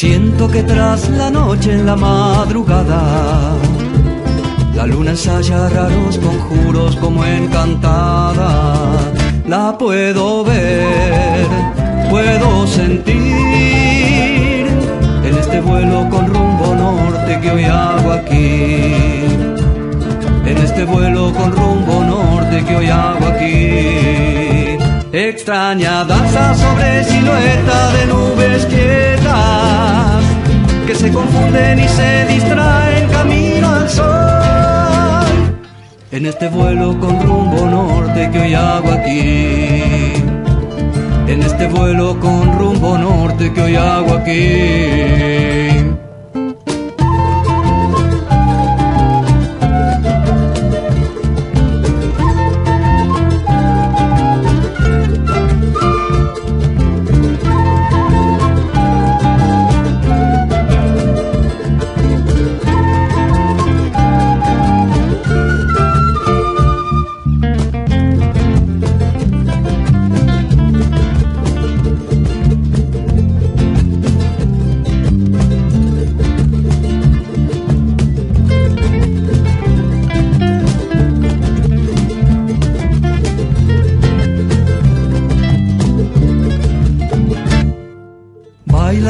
Siento que tras la noche en la madrugada, la luna ensaya raros conjuros como encantada. La puedo ver, puedo sentir en este vuelo con rumbo norte que hoy hago aquí. En este vuelo con rumbo norte que hoy hago aquí. Extraña danza sobre silueta de nubes quietas se confunden y se distraen camino al sol. En este vuelo con rumbo norte que hoy hago aquí. En este vuelo con rumbo norte que hoy hago aquí.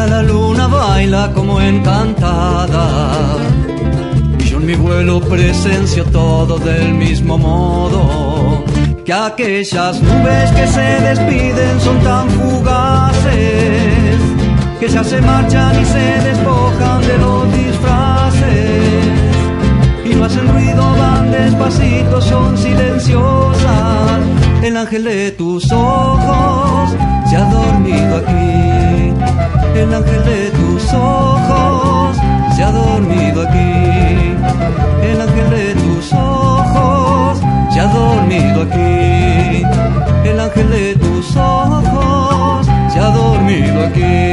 La luna, baila como encantada. Y yo en mi vuelo presencio todo del mismo modo. Que aquellas nubes que se despiden son tan fugaces. Que ya se marchan y se despojan de los disfraces. Y no hacen ruido, van despacito, son silenciosas. El ángel de tus ojos se aquí. El ángel de tus ojos se ha dormido aquí. El ángel de tus ojos se ha dormido aquí. El ángel de tus ojos se ha dormido aquí.